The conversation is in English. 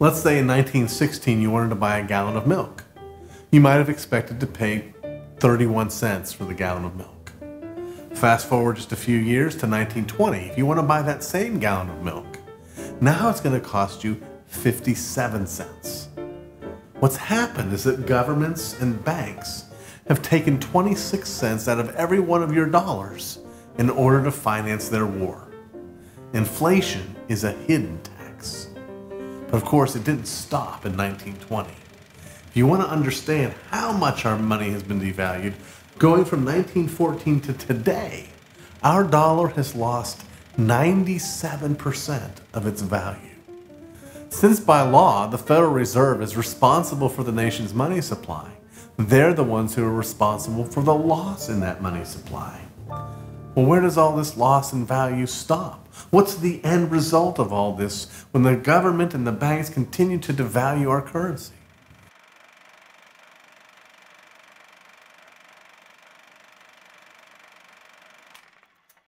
Let's say in 1916 you wanted to buy a gallon of milk. You might have expected to pay 31 cents for the gallon of milk. Fast forward just a few years to 1920, if you want to buy that same gallon of milk, now it's going to cost you 57 cents. What's happened is that governments and banks have taken 26 cents out of every one of your dollars in order to finance their war. Inflation is a hidden tax. But of course, it didn't stop in 1920. If you want to understand how much our money has been devalued, going from 1914 to today, our dollar has lost 97% of its value. Since by law, the Federal Reserve is responsible for the nation's money supply, they're the ones who are responsible for the loss in that money supply. Well, where does all this loss in value stop? What's the end result of all this when the government and the banks continue to devalue our currency?